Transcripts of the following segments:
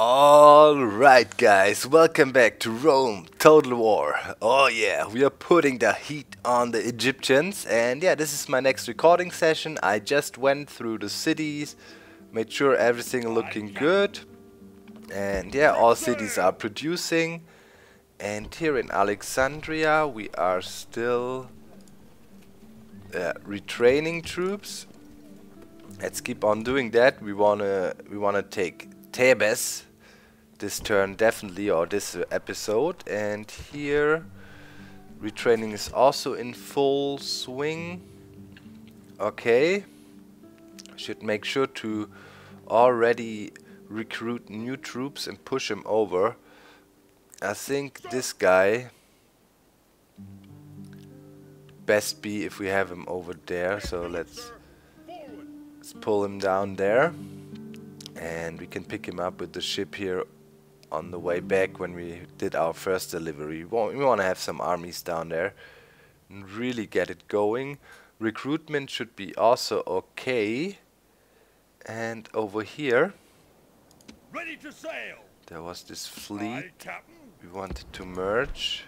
Alright guys, welcome back to Rome Total War. Oh yeah, we are putting the heat on the Egyptians and yeah, this is my next recording session. I just went through the cities, made sure everything looking good. And yeah, all cities are producing. And here in Alexandria we are still uh, retraining troops. Let's keep on doing that. We wanna we wanna take Thebes this turn definitely or this uh, episode. And here retraining is also in full swing. Okay. Should make sure to already recruit new troops and push them over. I think this guy best be if we have him over there. So let's let's pull him down there. And we can pick him up with the ship here on the way back when we did our first delivery. We want to have some armies down there and really get it going. Recruitment should be also okay. And over here, ready to sail. There was this fleet Aye, we wanted to merge.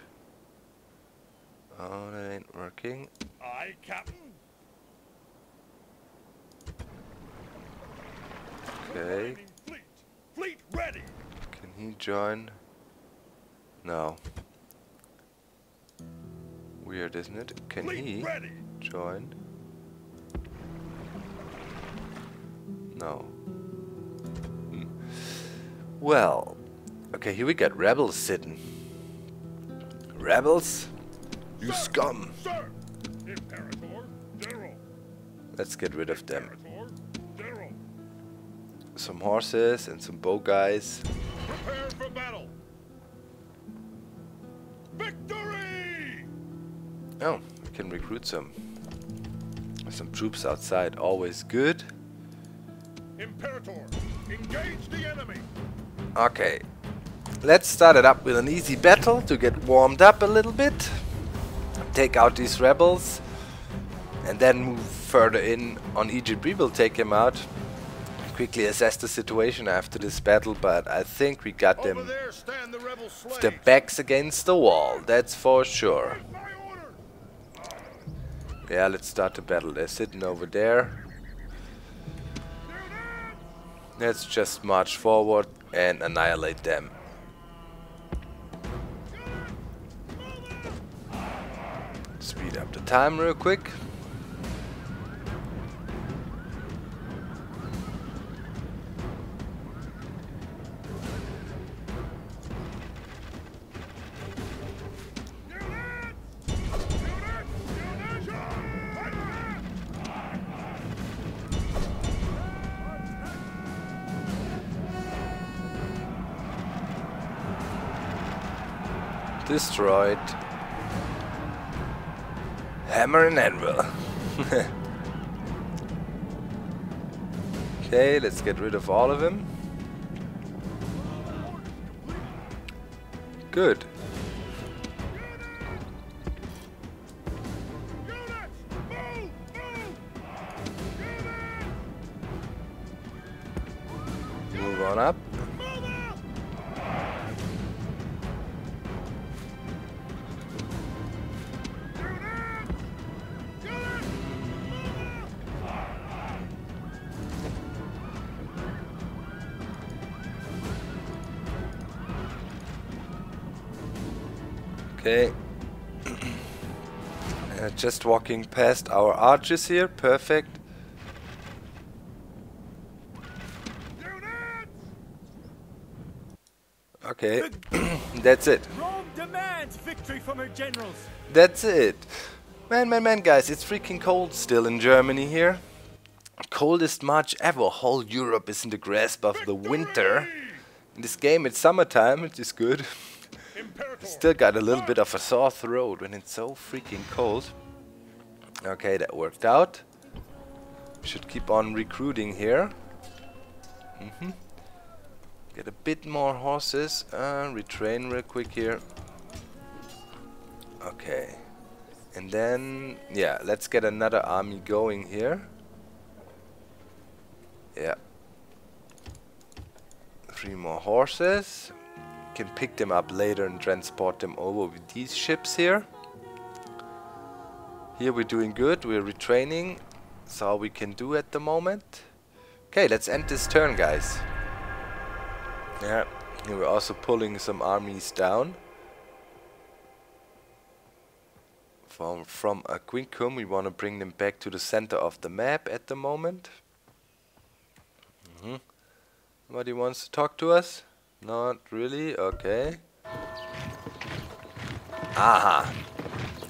Oh, that ain't working. Aye, Captain. Okay. He join? No. Weird, isn't it? Can he join? No. Hmm. Well, okay, here we got rebels sitting. Rebels? You sir, scum! Sir. Let's get rid of them. Some horses and some bow guys. Prepare for battle. Victory! Oh, we can recruit some some troops outside. Always good. Imperator, engage the enemy. Okay. Let's start it up with an easy battle to get warmed up a little bit. Take out these rebels. And then move further in on Egypt. We will take him out quickly assess the situation after this battle, but I think we got them the their backs against the wall, that's for sure. Yeah, let's start the battle. They're sitting over there. Let's just march forward and annihilate them. Speed up the time real quick. Destroyed. Hammer and anvil. okay, let's get rid of all of them. Good. Okay. uh, just walking past our arches here, perfect. Okay, that's it. Rome demands victory from her generals. That's it. Man, man, man, guys, it's freaking cold still in Germany here. Coldest March ever. Whole Europe is in the grasp of the winter. In this game, it's summertime, which is good. Still got a little bit of a sore throat when it's so freaking cold. Okay, that worked out. Should keep on recruiting here. Mm -hmm. Get a bit more horses. Uh, retrain real quick here. Okay. And then, yeah, let's get another army going here. Yeah. Three more horses. Can pick them up later and transport them over with these ships here. Here we're doing good, we're retraining. That's all we can do at the moment. Okay, let's end this turn, guys. Yeah, we're also pulling some armies down. From, from Aquincum, we want to bring them back to the center of the map at the moment. Mm -hmm. Somebody wants to talk to us? Not really? Okay. Aha!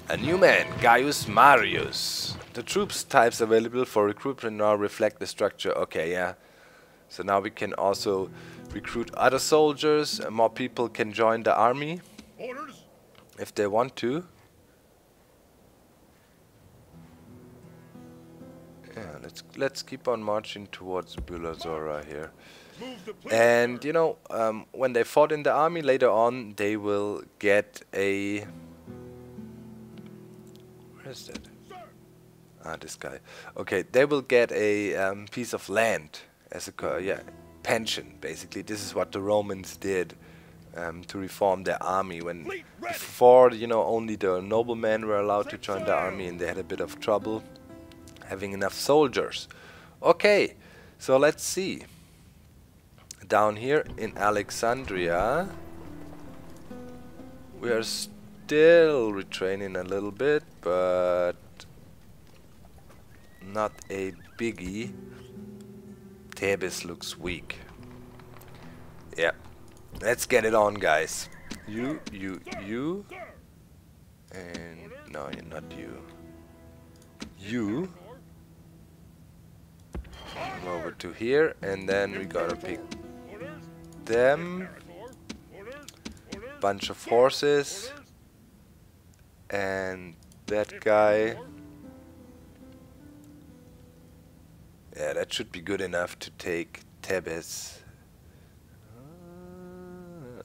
A new man, Gaius Marius. The troops types available for recruitment now reflect the structure. Okay, yeah. So now we can also recruit other soldiers. and more people can join the army. Orders. If they want to. Yeah, let's let's keep on marching towards Bylazora here. And you know, um, when they fought in the army later on, they will get a. Where is that? Ah, this guy. Okay, they will get a um, piece of land as a yeah pension. Basically, this is what the Romans did um, to reform their army. When before, you know, only the noblemen were allowed to join the army, and they had a bit of trouble having enough soldiers. Okay, so let's see down here in Alexandria. We are still retraining a little bit but not a biggie. Thebes looks weak. Yeah let's get it on guys. You you you and no not you. You Come over to here and then we gotta pick them. Bunch of horses. And that guy. Yeah, that should be good enough to take Thebes. Uh,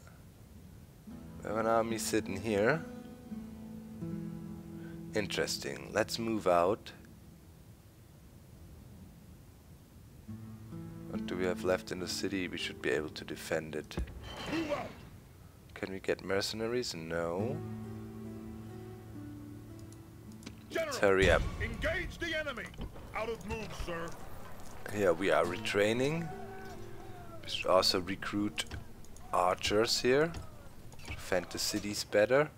we have an army sitting here. Interesting. Let's move out. We have left in the city? We should be able to defend it. Can we get mercenaries? No. General, Let's hurry up. Engage the enemy. Out of move, sir. Here we are retraining. We should also recruit archers here. Defend the cities better.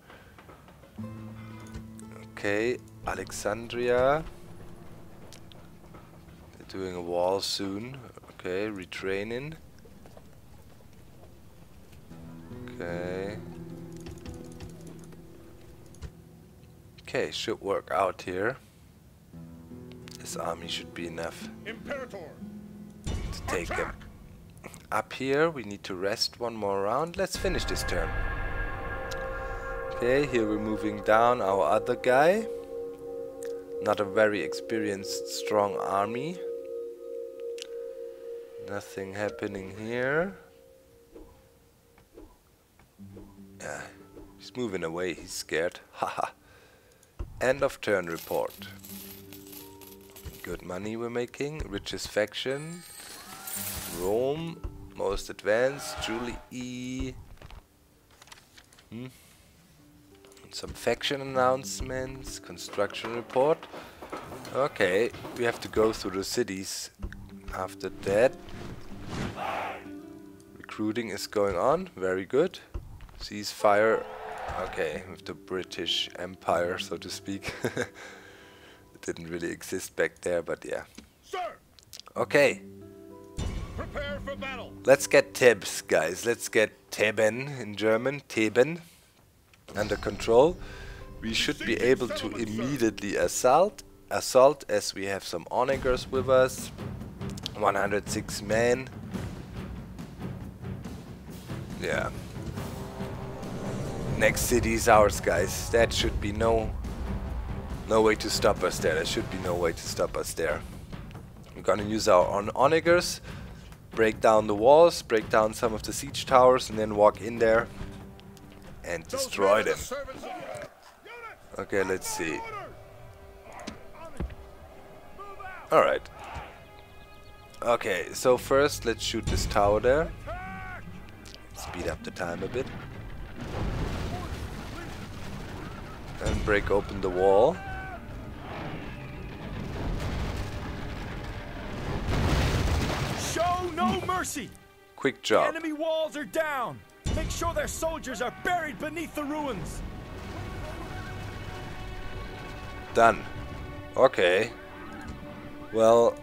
Okay, Alexandria. They're doing a wall soon. Okay, retraining. Okay. Okay, should work out here. This army should be enough Imperator. to take them. Up here, we need to rest one more round. Let's finish this turn. Okay, here we're moving down our other guy. Not a very experienced, strong army. Nothing happening here. Yeah, he's moving away, he's scared. Haha. End of turn report. Good money we're making. Richest faction. Rome. Most advanced. Julie E. Hmm. Some faction announcements. Construction report. Okay, we have to go through the cities after that. Recruiting is going on, very good. Ceasefire, okay, with the British Empire, so to speak. it didn't really exist back there, but yeah. Sir, Okay, prepare for battle. let's get Thebes, guys. Let's get Theben in German, Theben, under control. We should be able to immediately assault, assault as we have some onagers with us. 106 men. Yeah. Next city is ours, guys. That should be no no way to stop us there. There should be no way to stop us there. We're gonna use our on onagers, break down the walls, break down some of the siege towers, and then walk in there and destroy them. the servants of Units. Okay, let's see. Alright. Okay, so first let's shoot this tower there. Speed up the time a bit. And break open the wall. Show no mercy. Quick job. Enemy walls are down. Make sure their soldiers are buried beneath the ruins. Done. Okay. Well,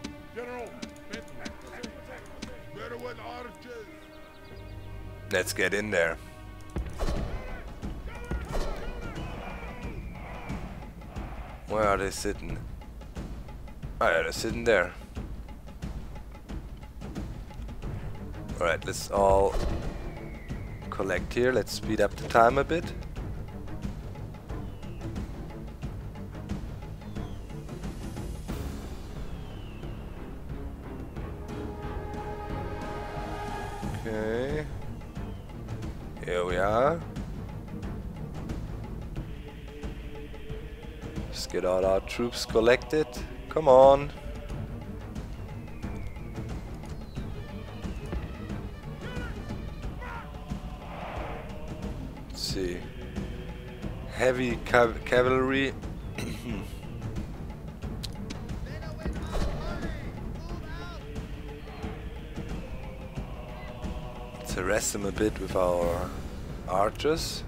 let's get in there. Where are they sitting? Oh yeah, they're sitting there. Alright, let's all collect here. Let's speed up the time a bit. All our troops collected. Come on. Let's see. Heavy cav cavalry. Let's harass them a bit with our archers.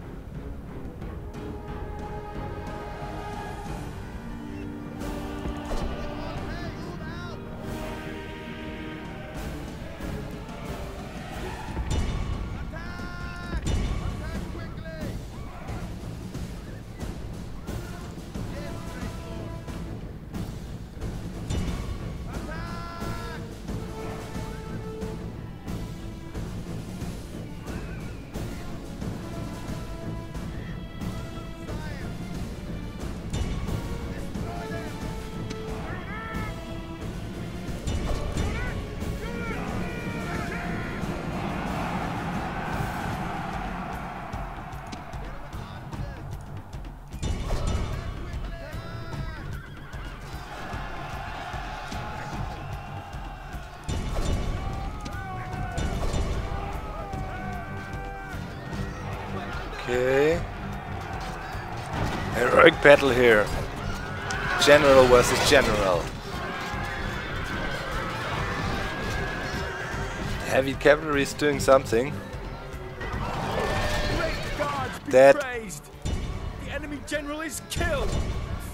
Okay. Heroic battle here. General versus general. Heavy cavalry is doing something. Great gods be Dead. The enemy general is killed.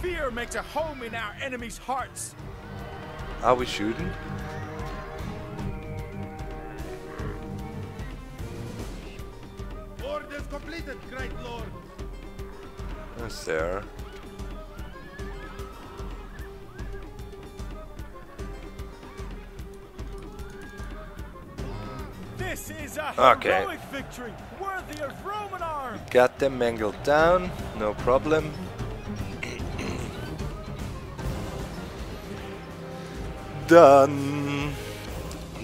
Fear makes a home in our enemies' hearts. Are we shooting? Great lord. Yes, there. This is a Okay. heroic victory, worthy of Roman arms. Got them mangled down, no problem. Done.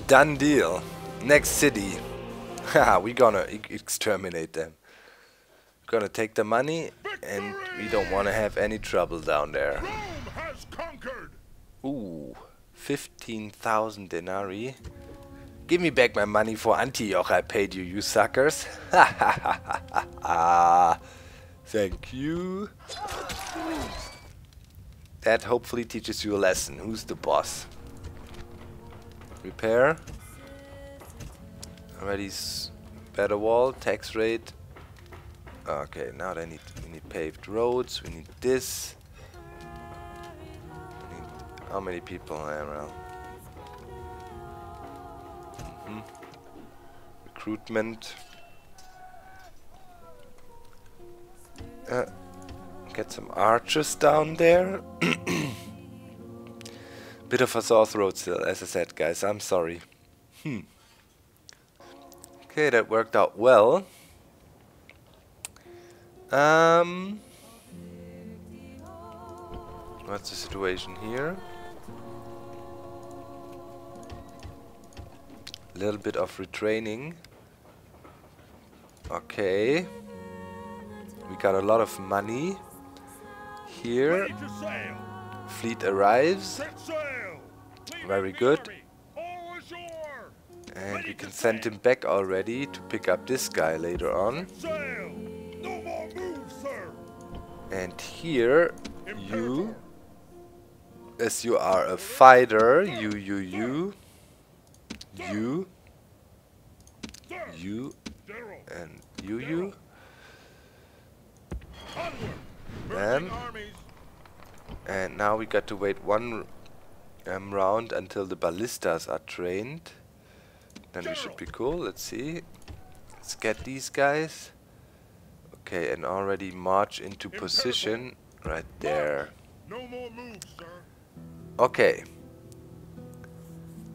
Done deal. Next city. Haha, we gonna exterminate them. Gonna take the money and we don't wanna have any trouble down there. Rome has conquered. Ooh, 15,000 denarii. Give me back my money for Antioch I paid you, you suckers. Thank you. That hopefully teaches you a lesson. Who's the boss? Repair. Already better wall, tax rate. Okay, now they need we need paved roads, we need this. We need how many people around? Mhm. Recruitment. Uh, get some archers down there. Bit of a sore throat still, as I said, guys. I'm sorry. Hmm. Okay, that worked out well. Um. What's the situation here? A little bit of retraining. Okay. We got a lot of money. Here, Ready to sail. fleet arrives. Set sail. Leave Very good. army. All ashore. And we can send him back already to pick up this guy later on. And here, you, as you are a fighter, you, you, you, you, you, and you, you! Them. And now we got to wait one um, round until the ballistas are trained. Then we should be cool. Let's see. Let's get these guys. Okay, and already march into position right there. No more moves, sir! Okay.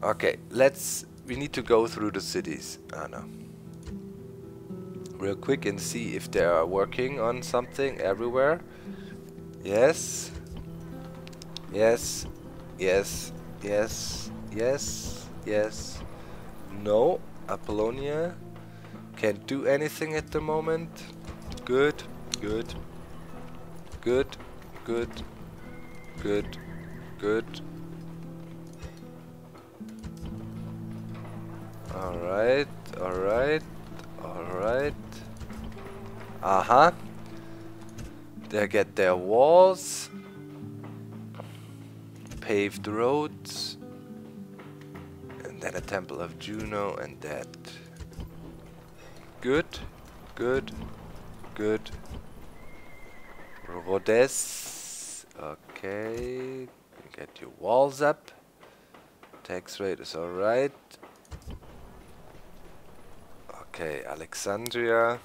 Okay, let's... We need to go through the cities. No. Real quick and see if they are working on something everywhere. Yes. Yes. Yes. Yes. Yes. Yes. No. Apollonia. Can't do anything at the moment. Good. Good. Good. Good. Good. Good. Alright, alright, alright. Uh-huh. They get their walls. Paved roads. And then a temple of Juno and that. Good, good, good. Rhodes. Okay. Get your walls up. Tax rate is alright. Okay, Alexandria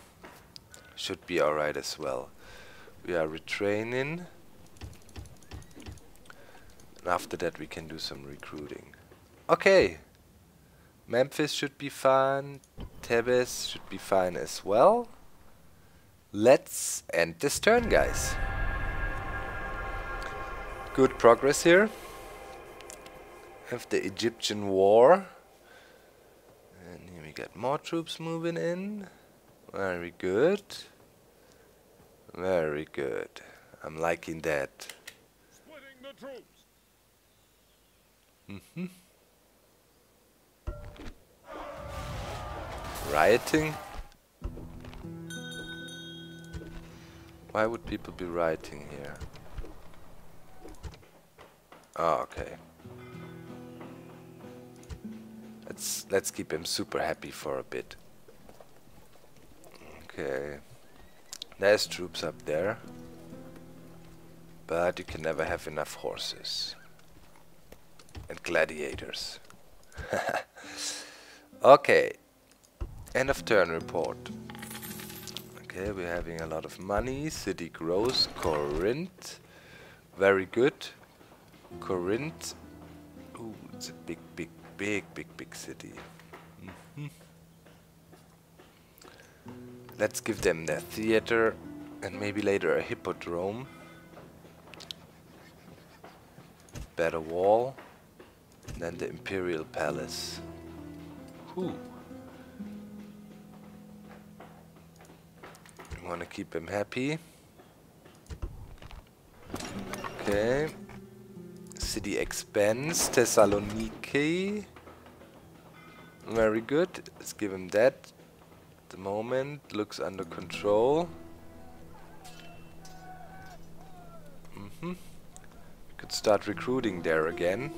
should be alright as well. We are retraining. And after that we can do some recruiting. Okay. Memphis should be fine. Thebes should be fine as well. Let's end this turn, guys. Good progress here. Have the Egyptian war. And here we got more troops moving in. Very good. Very good. I'm liking that. Splitting the troops! hmm Rioting? Why would people be writing here? Oh, okay. Let's let's keep him super happy for a bit. Okay. There's troops up there. But you can never have enough horses. And gladiators. okay. End of turn report. Okay, we're having a lot of money. City grows. Corinth. Very good. Corinth. Ooh, it's a big, big, big, big, big city. Mhm. Let's give them their theater and maybe later a hippodrome. Better wall. Then the Imperial Palace. Whew. Want to keep him happy. Okay. City expands. Thessaloniki. Very good. Let's give him that. At the moment, looks under control. Mm hmm We Could start recruiting there again.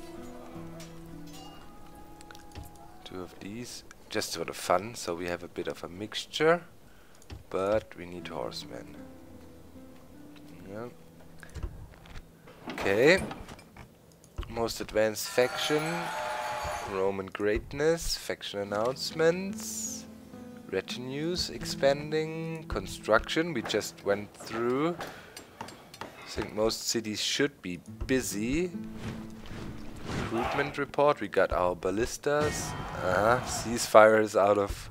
Two of these, just for the fun, so we have a bit of a mixture. But we need horsemen. Yeah. Okay. Most advanced faction. Roman greatness. Faction announcements. Retinues expanding. Construction. We just went through. I think most cities should be busy. Recruitment report. We got our ballistas. Ah, ceasefire is out of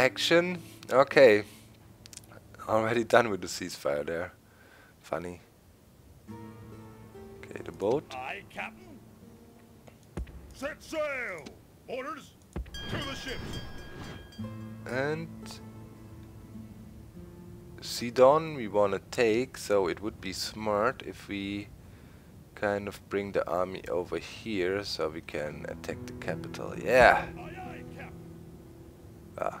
action. Okay. Already done with the ceasefire there. Funny. Okay, the boat. Aye, Captain! Set sail! Orders! To the ships! And Sidon we want to take, so it would be smart if we kind of bring the army over here so we can attack the capital. Yeah. Aye, aye. Ah,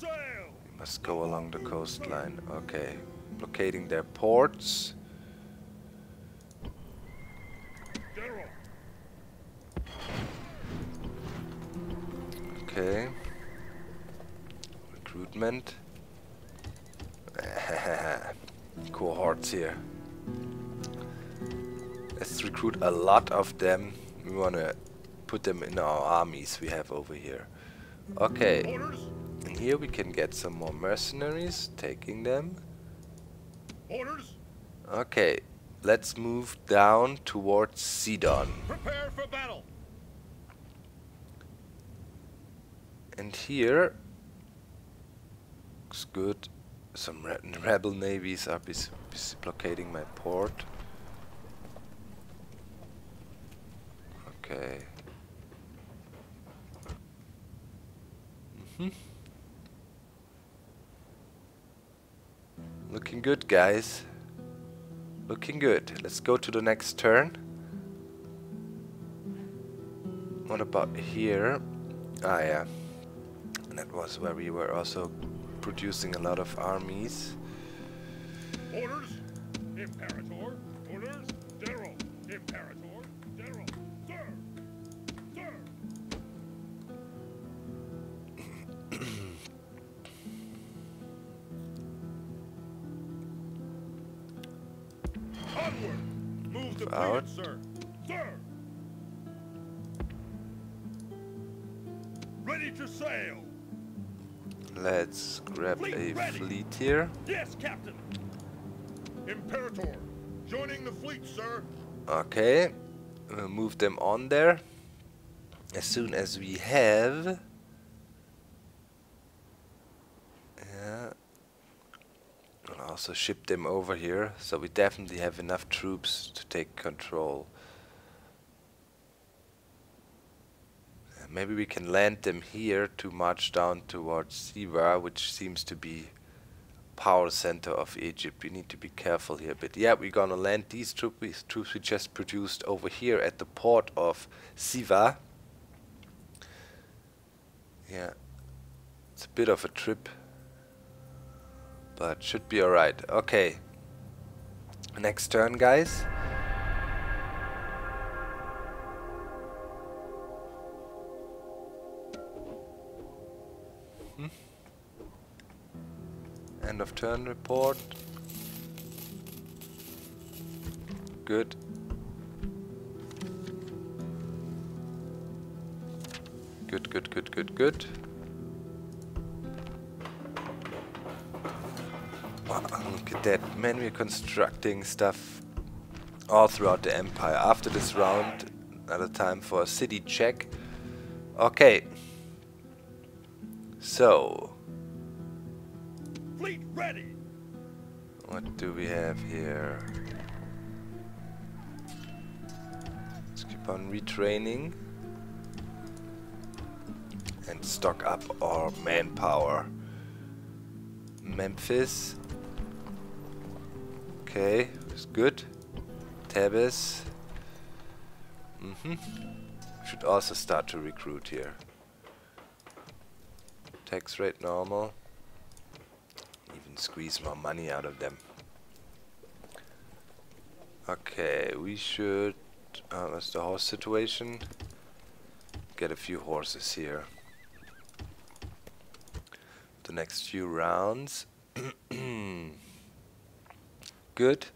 sail. we must go along the coastline. Okay. Blockading their ports. Okay. Recruitment. Cohorts here. Let's recruit a lot of them. We wanna put them in our armies we have over here. Okay. Orders. Here we can get some more mercenaries, taking them. Orders. Okay. Let's move down towards Sidon. Prepare for battle. And here looks good. Some re rebel navies are blockading my port. Okay. Mhm. Looking good, guys. Looking good. Let's go to the next turn. What about here? Ah, yeah. That was where we were also producing a lot of armies. Orders. Imperator. Orders. General. Imperator. Let's grab Fleet a ready. fleet here. Yes, Captain. Imperator. Joining the fleet, sir. Okay. We'll move them on there. As soon as we have... Yeah. We'll also ship them over here. So we definitely have enough troops to take control. Uh, Maybe we can land them here to march down towards Siwa, which seems to be power center of Egypt. We need to be careful here. But yeah, we're gonna land these troops, troops we just produced over here at the port of Siwa. Yeah, it's a bit of a trip, but should be alright. Okay, next turn, guys. Hmm? End of turn report. Good. Good, good, good, good, good. Wow, look at that. Man, we're constructing stuff all throughout the empire. After this round, another time for a city check. Okay. So, Fleet ready. What do we have here? Let's keep on retraining and stock up our manpower. Memphis. Okay, it's good. Tabis. Mm-hmm. Should also start to recruit here. Tax rate normal even squeeze more money out of them. Okay, we should. Uh, what's the horse situation? Get a few horses here. The next few rounds. Good.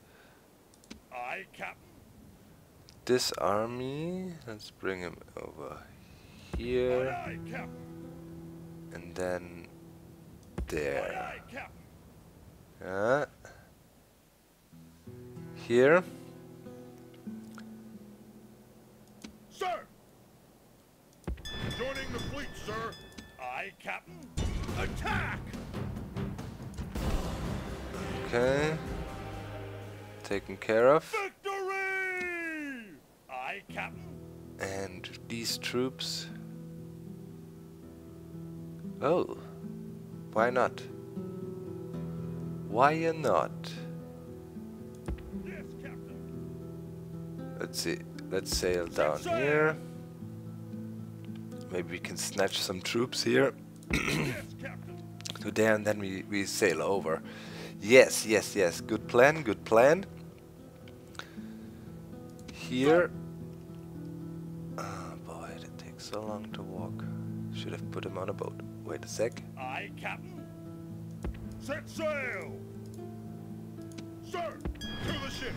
Aye, Captain. This army, let's bring him over here aye, Captain. And then there. Yeah. Uh, here. Sir. Joining the fleet, sir. Aye, Captain. Attack! Okay. Taken care of. Victory! Aye, Captain. And these troops. Oh. Why not? Why not? Yes, Let's see. Let's sail down here. Maybe we can snatch some troops here. Yes, to there and then we, we sail over. Yes, yes, yes. Good plan, good plan. Here. Oh boy, that takes so long to walk. Should have put him on a boat. Wait a sec. Aye, Captain. Set sail! Sir, to the ship!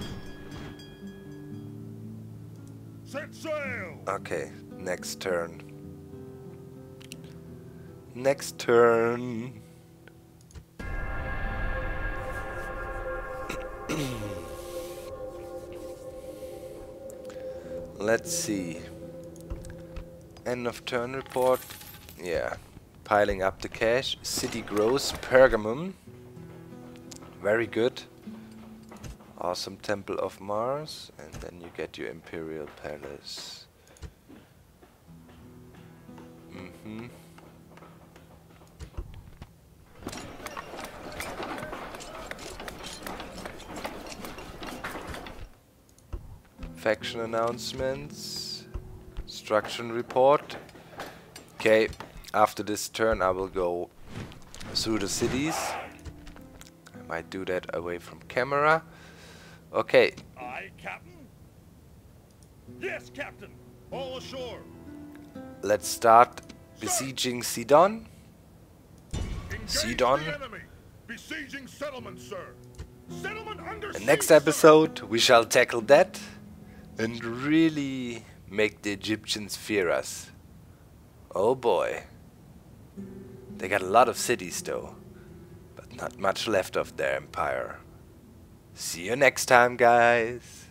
Set sail! Okay, next turn. Next turn. Let's see. End of turn report. Yeah. Piling up the cash. City grows. Pergamum. Very good. Awesome Temple of Mars. And then you get your Imperial Palace. Mm-hmm. Faction announcements. Instruction report. Okay, after this turn I will go through the cities. I might do that away from camera. Okay, Aye, Captain. Yes, Captain. All ashore. let's start besieging Sidon. Sidon. the. Besieging settlement, sir. Settlement under siege, next episode we shall tackle that and really make the Egyptians fear us. Oh boy. They got a lot of cities though, but not much left of their empire. See you next time, guys.